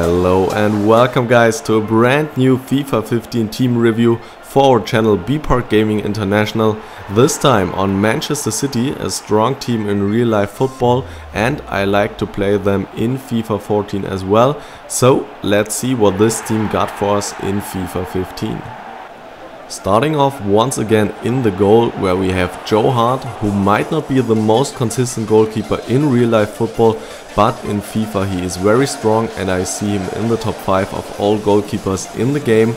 Hello and welcome guys to a brand new FIFA 15 team review for our channel bPart Gaming International. This time on Manchester City, a strong team in real life football and I like to play them in FIFA 14 as well. So let's see what this team got for us in FIFA 15. Starting off once again in the goal where we have Joe Hart who might not be the most consistent goalkeeper in real life football but in FIFA he is very strong and I see him in the top 5 of all goalkeepers in the game.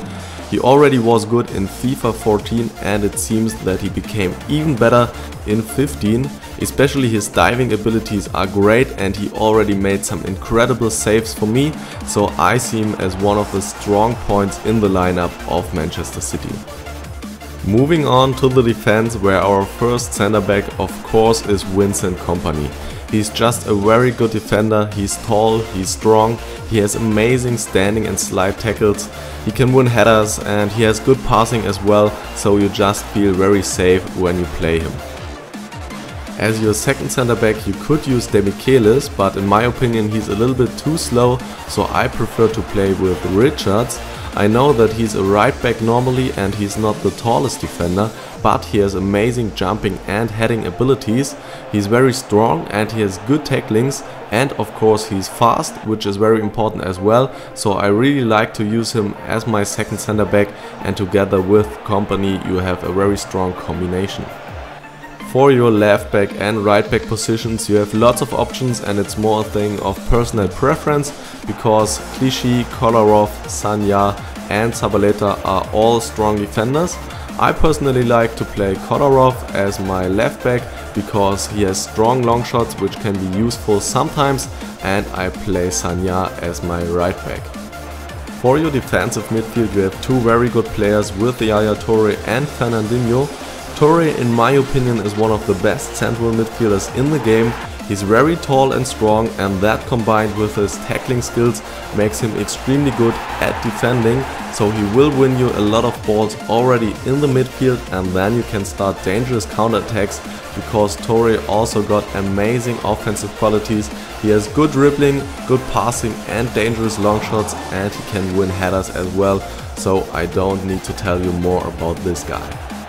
He already was good in FIFA 14 and it seems that he became even better in 15. Especially his diving abilities are great and he already made some incredible saves for me, so I see him as one of the strong points in the lineup of Manchester City. Moving on to the defense where our first center back of course is Vincent Kompany. He's just a very good defender, he's tall, he's strong, he has amazing standing and slide tackles, he can win headers and he has good passing as well, so you just feel very safe when you play him. As your second center back you could use Demichelis, but in my opinion he's a little bit too slow, so I prefer to play with Richards. I know that he's a right back normally and he's not the tallest defender, but he has amazing jumping and heading abilities. He's very strong and he has good tacklings and of course he's fast, which is very important as well. So I really like to use him as my second center back and together with Kompany you have a very strong combination. For your left back and right back positions you have lots of options and it's more a thing of personal preference because Clichy, Kolarov, Sagna and Zabaleta are all strong defenders. I personally like to play Kolarov as my left back because he has strong long shots which can be useful sometimes and I play Sagna as my right back. For your defensive midfield you have two very good players with the Toure and Fernandinho Toure in my opinion is one of the best central midfielders in the game. He's very tall and strong and that combined with his tackling skills makes him extremely good at defending so he will win you a lot of balls already in the midfield and then you can start dangerous counterattacks because Toure also got amazing offensive qualities. He has good dribbling, good passing and dangerous long shots and he can win headers as well so I don't need to tell you more about this guy.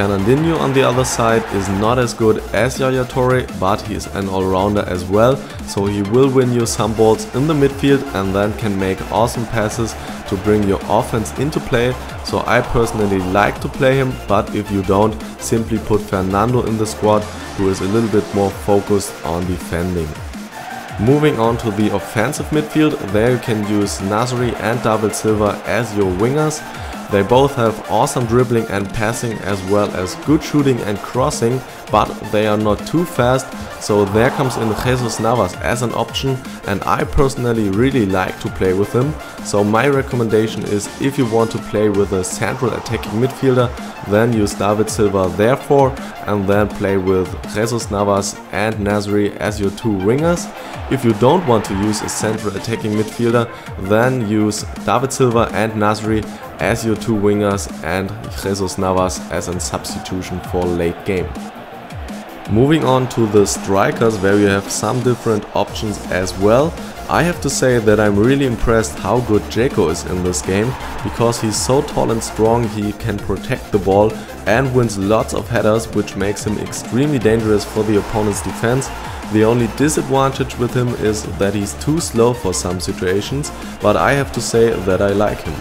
Fernandinho on the other side is not as good as Yaya Toure, but he is an all-rounder as well, so he will win you some balls in the midfield and then can make awesome passes to bring your offense into play, so I personally like to play him, but if you don't, simply put Fernando in the squad who is a little bit more focused on defending. Moving on to the offensive midfield, there you can use Nasri and David Silva as your wingers. They both have awesome dribbling and passing as well as good shooting and crossing, but they are not too fast, so there comes in Jesus Navas as an option and I personally really like to play with him. So my recommendation is if you want to play with a central attacking midfielder, then use David Silva therefore and then play with Jesus Navas and Nasri as your two wingers. If you don't want to use a central attacking midfielder, then use David Silva and Nasri as your two wingers and Jesus Navas as a substitution for late game. Moving on to the strikers where you have some different options as well. I have to say that I'm really impressed how good Dzeko is in this game because he's so tall and strong he can protect the ball and wins lots of headers which makes him extremely dangerous for the opponent's defense. The only disadvantage with him is that he's too slow for some situations, but I have to say that I like him.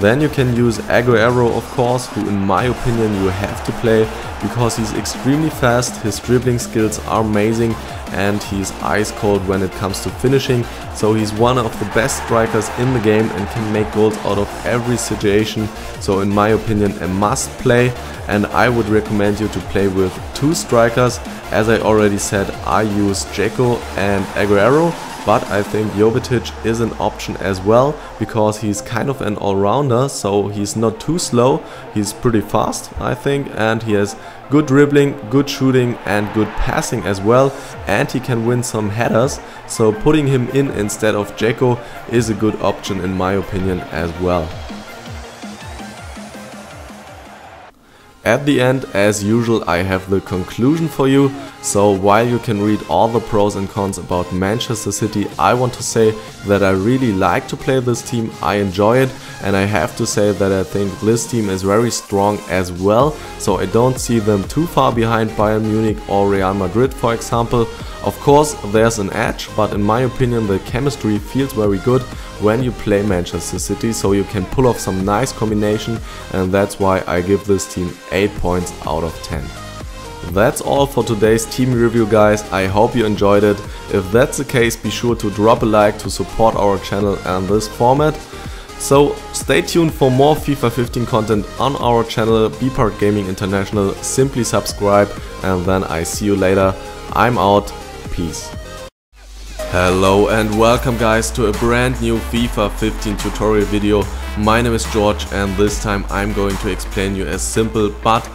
Then you can use Aguero of course, who in my opinion you have to play because he's extremely fast, his dribbling skills are amazing and he's ice cold when it comes to finishing. So he's one of the best strikers in the game and can make goals out of every situation. So in my opinion a must play and I would recommend you to play with two strikers. As I already said I use Dzeko and Aguero but I think Jovetic is an option as well because he's kind of an all-rounder so he's not too slow. He's pretty fast I think and he has good dribbling good shooting and good passing as well and he can win some headers. So putting him in instead of Dzeko is a good option in my opinion as well At the end, as usual, I have the conclusion for you. So while you can read all the pros and cons about Manchester City, I want to say that I really like to play this team, I enjoy it, and I have to say that I think this team is very strong as well, so I don't see them too far behind Bayern Munich or Real Madrid for example. Of course, there's an edge, but in my opinion the chemistry feels very good when you play Manchester City, so you can pull off some nice combination and that's why I give this team 8 points out of 10. That's all for today's team review guys, I hope you enjoyed it. If that's the case be sure to drop a like to support our channel and this format. So stay tuned for more FIFA 15 content on our channel bPart Gaming International, simply subscribe and then I see you later. I'm out. Peace. Hello and welcome guys to a brand new FIFA 15 tutorial video. My name is George and this time I'm going to explain you a simple but